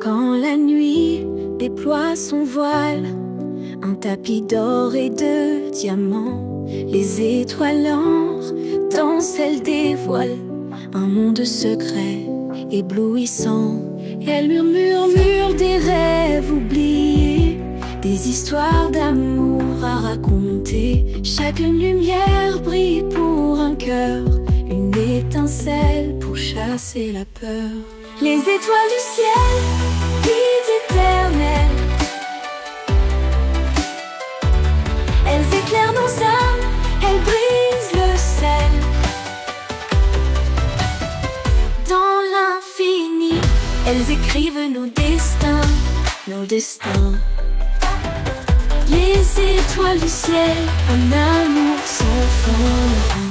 Quand la nuit déploie son voile, un tapis d'or et de diamants, les étoiles dans celle dévoile un monde secret, éblouissant. Elle murmure, murmure des rêves oubliés, des histoires d'amour à raconter. Chaque lumière brille pour un cœur, une étincelle pour chasser la peur. Les étoiles du ciel, guides éternels, elles éclairent nos âmes, elles brisent le sel. Dans l'infini, elles écrivent nos destins, nos destins. Les étoiles du ciel, un amour sans fin.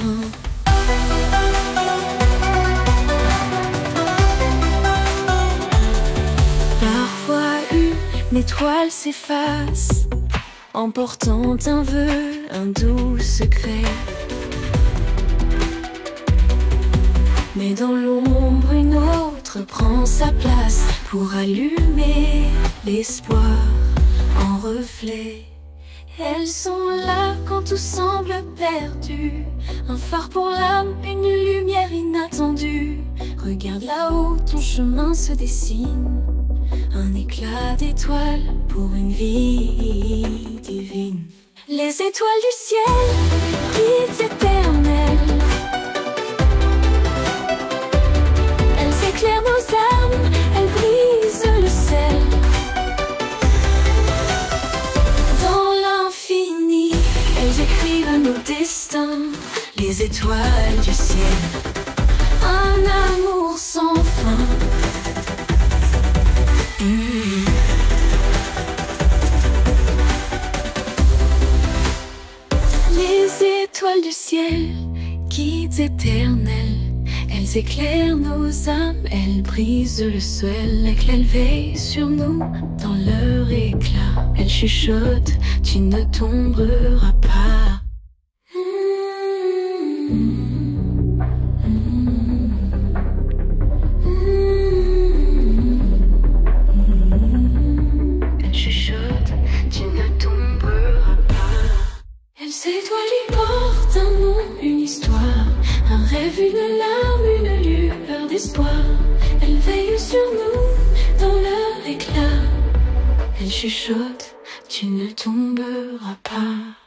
Une étoile s'efface, emportant un vœu, un doux secret. Mais dans l'ombre, une autre prend sa place pour allumer l'espoir en reflet. Elles sont là quand tout semble perdu. Un phare pour l'âme, une lumière inattendue. Regarde là-haut, ton chemin se dessine. Un éclat d'étoiles pour une vie divine. Les étoiles du ciel, guides éternels. Elles éclairent nos âmes, elles brisent le sel. Dans l'infini, elles écrivent nos destins. Les étoiles du ciel, Les étoiles du ciel, guides éternels, elles éclairent nos âmes, elles brisent le ciel, elles veillent sur nous dans leur éclat. Elles chuchotent, tu ne tomberas pas. Elle une larme, une lueur d'espoir. Elle veille sur nous dans leur éclat. Elle chuchote, tu ne tomberas pas.